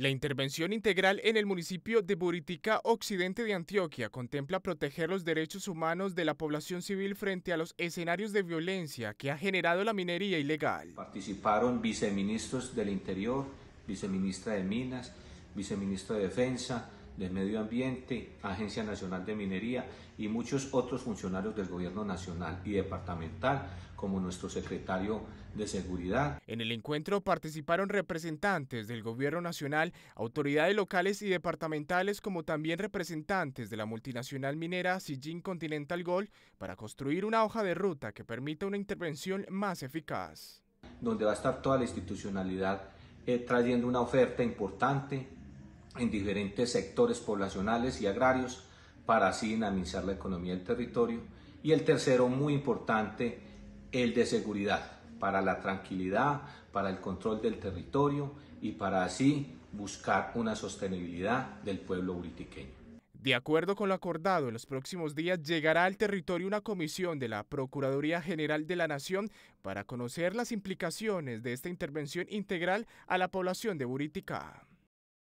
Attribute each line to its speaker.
Speaker 1: La intervención integral en el municipio de Buritica, occidente de Antioquia, contempla proteger los derechos humanos de la población civil frente a los escenarios de violencia que ha generado la minería ilegal.
Speaker 2: Participaron viceministros del Interior, viceministra de Minas, viceministro de Defensa, del Medio Ambiente, Agencia Nacional de Minería y muchos otros funcionarios del Gobierno Nacional y Departamental, como nuestro secretario de Seguridad.
Speaker 1: En el encuentro participaron representantes del Gobierno Nacional, autoridades locales y departamentales, como también representantes de la multinacional minera Sijin Continental Gold, para construir una hoja de ruta que permita una intervención más eficaz.
Speaker 2: Donde va a estar toda la institucionalidad eh, trayendo una oferta importante en diferentes sectores poblacionales y agrarios para así dinamizar la economía del territorio. Y el tercero, muy importante, el de seguridad, para la tranquilidad, para el control del territorio y para así buscar una sostenibilidad del pueblo buritiqueño.
Speaker 1: De acuerdo con lo acordado, en los próximos días llegará al territorio una comisión de la Procuraduría General de la Nación para conocer las implicaciones de esta intervención integral a la población de Buritica.